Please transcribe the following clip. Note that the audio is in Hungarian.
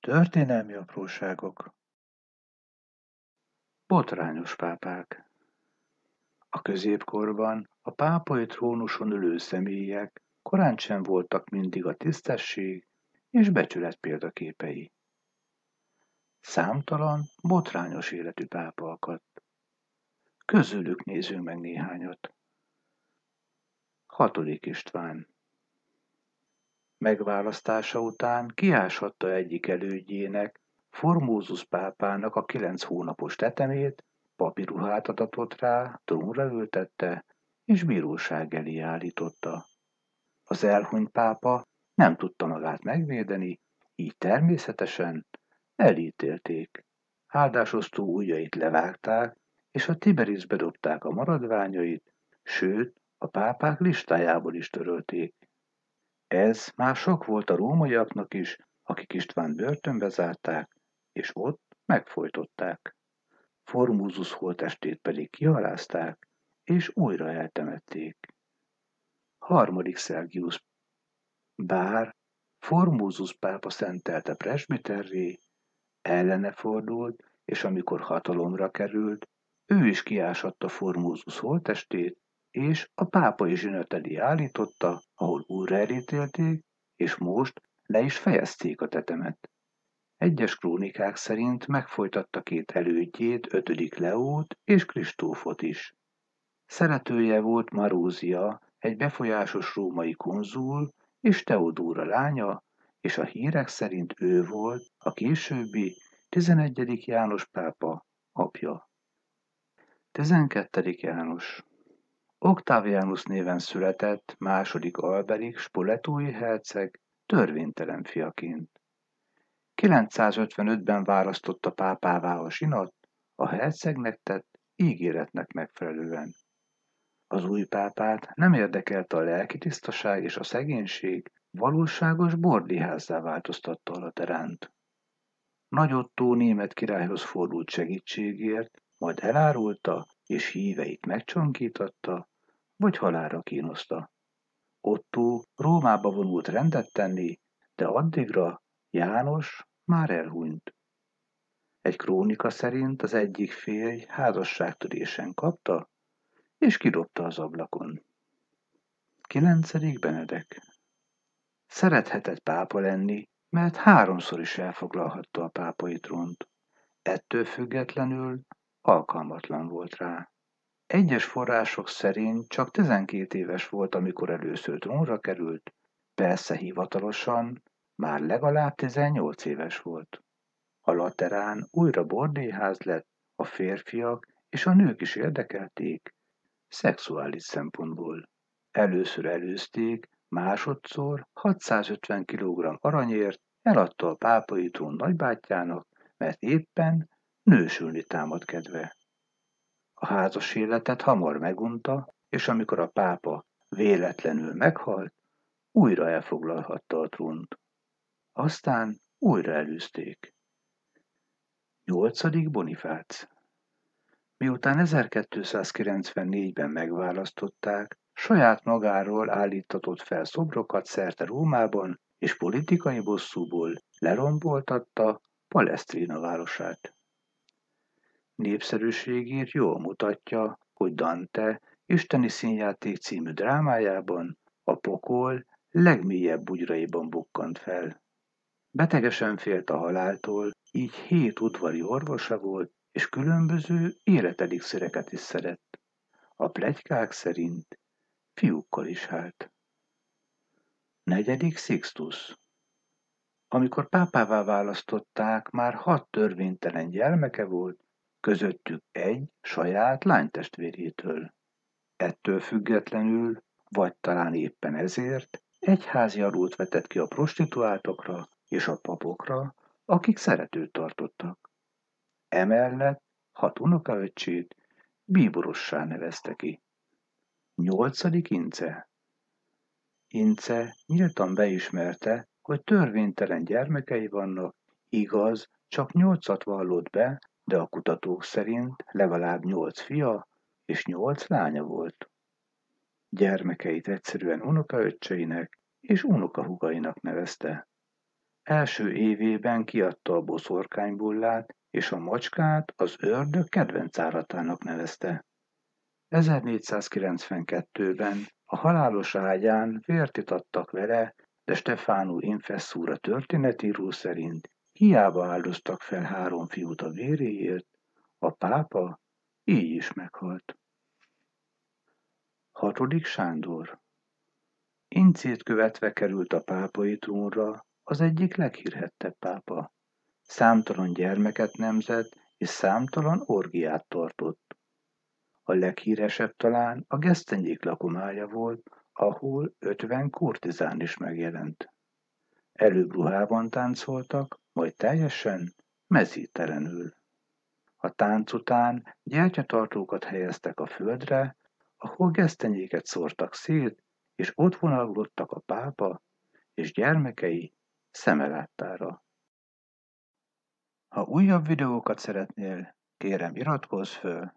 Történelmi apróságok Botrányos pápák A középkorban a pápai trónuson ülő személyek korán sem voltak mindig a tisztesség és becsület példaképei. Számtalan, botrányos életű pápa akadt. Közülük nézzünk meg néhányat. Hatodik István Megválasztása után kiáshatta egyik elődjének, Formózus pápának a kilenc hónapos tetemét, papi ruhát adatott rá, trónra ültette, és bíróság elé állította. Az elhunyt pápa nem tudta magát megvédeni, így természetesen elítélték. Áldásosztó ujjait levágták, és a Tiberisbe dobták a maradványait, sőt, a pápák listájából is törölték. Ez már sok volt a rómaiaknak is, akik István börtönbe zárták, és ott megfojtották. Formúzus holtestét pedig kihalázták, és újra eltemették. Harmadik Szergius Bár Formúzus pápa szentelte presbiterré, ellene fordult, és amikor hatalomra került, ő is kiásatta Formúzus holtestét, és a pápai zsinat elé állította, ahol újra elítélték, és most le is fejezték a tetemet. Egyes krónikák szerint megfojtatta két elődjét, ötödik Leót és Kristófot is. Szeretője volt Marózia, egy befolyásos római konzul, és Teodóra lánya, és a hírek szerint ő volt a későbbi 11. János pápa apja. 12. János Octavianus néven született második Alberik spoletói herceg törvénytelen fiaként. 955-ben választotta pápává a sinat, a hercegnek tett ígéretnek megfelelően. Az új pápát nem érdekelte a lelki tisztaság és a szegénység, valóságos bordiházzá változtatta a lateránt. Nagy Ottó német királyhoz fordult segítségért, majd elárulta és híveit megcsonkította, vagy halálra kínoszta. Otto Rómába vonult rendet tenni, de addigra János már elhunyt. Egy krónika szerint az egyik férj házasságtörésen kapta, és kidobta az ablakon. Kilencedik Benedek Szerethetett pápa lenni, mert háromszor is elfoglalhatta a pápai trónt. Ettől függetlenül alkalmatlan volt rá. Egyes források szerint csak 12 éves volt, amikor először trónra került, persze hivatalosan már legalább 18 éves volt. A laterán újra bordélyház lett, a férfiak és a nők is érdekelték, szexuális szempontból. Először előzték, másodszor 650 kg aranyért eladta a pápai trón nagybátyjának, mert éppen nősülni támad kedve. A házas életet hamar megunta, és amikor a pápa véletlenül meghalt, újra elfoglalhatta a trónt. Aztán újra elűzték. 8. Bonifác Miután 1294-ben megválasztották, saját magáról állítatott fel szobrokat szerte Rómában, és politikai bosszúból leromboltatta Palestrina városát. Népszerűségét jól mutatja, hogy Dante Isteni színjáték című drámájában a pokol legmélyebb bugyraiban bukkant fel. Betegesen félt a haláltól, így hét udvari orvosa volt, és különböző életelikszireket is szedett. A plegykák szerint fiúkkal is hált. Negyedik Sixtus Amikor pápává választották, már hat törvénytelen gyermeke volt, közöttük egy saját lánytestvérétől. Ettől függetlenül, vagy talán éppen ezért, egyházi adót vetett ki a prostituáltokra és a papokra, akik szeretőt tartottak. Emellett hat unokaöccsét bíborossá nevezte ki. Nyolcadik Ince Ince nyíltan beismerte, hogy törvénytelen gyermekei vannak, igaz, csak nyolcat vallott be, de a kutatók szerint legalább nyolc fia és nyolc lánya volt. Gyermekeit egyszerűen unokaöccseinek és unokahugainak nevezte. Első évében kiadta a boszorkánybullát, és a macskát az ördög kedvenc állatának nevezte. 1492-ben a halálos ágyán vért itattak vele, de Stefánú Infessúra történetíró szerint hiába áldoztak fel három fiút a véréért, a pápa így is meghalt. Hatodik Sándor Incét követve került a pápai trónra az egyik leghírhettebb pápa. Számtalan gyermeket nemzett, és számtalan orgiát tartott. A leghíresebb talán a gesztenyék lakomája volt, ahol ötven kurtizán is megjelent. Előbb ruhában táncoltak, majd teljesen mezítelenül. A tánc után gyertyatartókat helyeztek a földre, ahol gesztenyéket szórtak szét, és ott vonalgottak a pápa és gyermekei szemelátára. Ha újabb videókat szeretnél, kérem iratkozz föl,